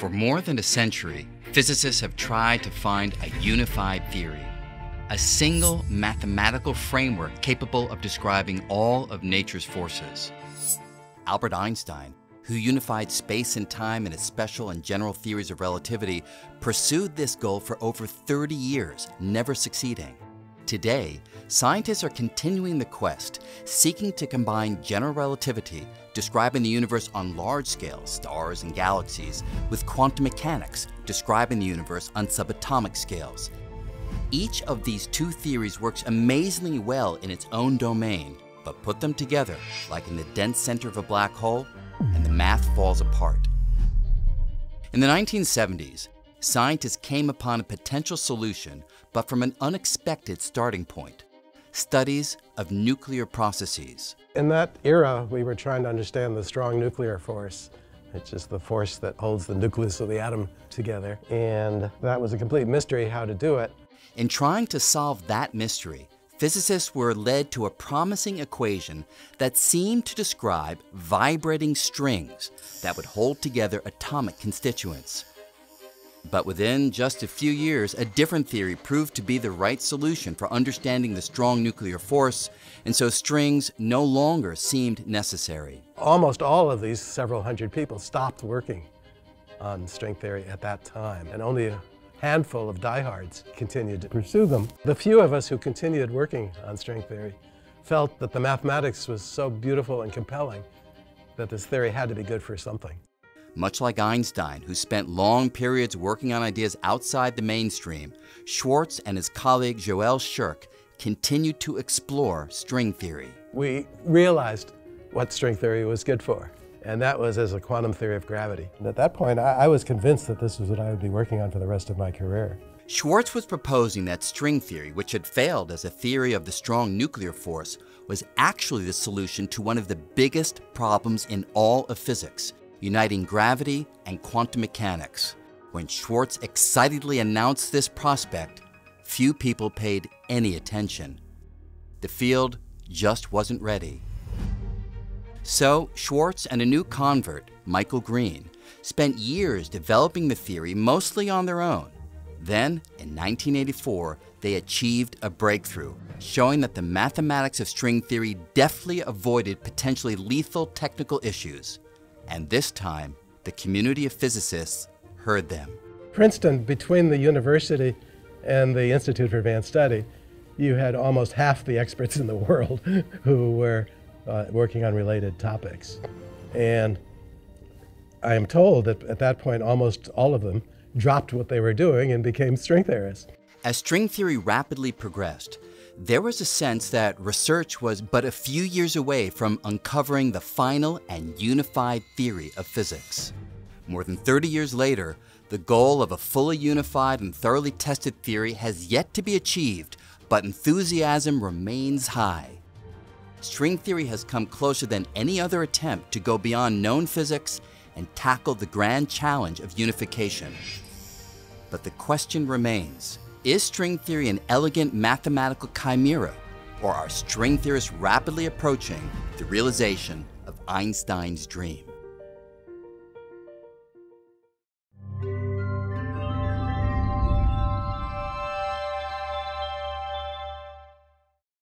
For more than a century, physicists have tried to find a unified theory, a single mathematical framework capable of describing all of nature's forces. Albert Einstein, who unified space and time in his special and general theories of relativity, pursued this goal for over 30 years, never succeeding. Today, scientists are continuing the quest, seeking to combine general relativity, describing the universe on large scales, stars and galaxies, with quantum mechanics, describing the universe on subatomic scales. Each of these two theories works amazingly well in its own domain, but put them together, like in the dense center of a black hole, and the math falls apart. In the 1970s, scientists came upon a potential solution but from an unexpected starting point studies of nuclear processes. In that era, we were trying to understand the strong nuclear force, which is the force that holds the nucleus of the atom together. And that was a complete mystery how to do it. In trying to solve that mystery, physicists were led to a promising equation that seemed to describe vibrating strings that would hold together atomic constituents. But within just a few years, a different theory proved to be the right solution for understanding the strong nuclear force, and so strings no longer seemed necessary. Almost all of these several hundred people stopped working on string theory at that time, and only a handful of diehards continued to pursue them. The few of us who continued working on string theory felt that the mathematics was so beautiful and compelling that this theory had to be good for something. Much like Einstein, who spent long periods working on ideas outside the mainstream, Schwarz and his colleague Joel Scherk continued to explore string theory. We realized what string theory was good for, and that was as a quantum theory of gravity. And at that point, I, I was convinced that this was what I would be working on for the rest of my career. Schwarz was proposing that string theory, which had failed as a theory of the strong nuclear force, was actually the solution to one of the biggest problems in all of physics, uniting gravity and quantum mechanics. When Schwarz excitedly announced this prospect, few people paid any attention. The field just wasn't ready. So, Schwarz and a new convert, Michael Green, spent years developing the theory mostly on their own. Then, in 1984, they achieved a breakthrough, showing that the mathematics of string theory deftly avoided potentially lethal technical issues. And this time, the community of physicists heard them. Princeton, between the university and the Institute for Advanced Study, you had almost half the experts in the world who were uh, working on related topics. And I am told that at that point, almost all of them dropped what they were doing and became string theorists. As string theory rapidly progressed, there was a sense that research was but a few years away from uncovering the final and unified theory of physics. More than 30 years later, the goal of a fully unified and thoroughly tested theory has yet to be achieved, but enthusiasm remains high. String theory has come closer than any other attempt to go beyond known physics and tackle the grand challenge of unification. But the question remains, is string theory an elegant mathematical chimera, or are string theorists rapidly approaching the realization of Einstein's dream?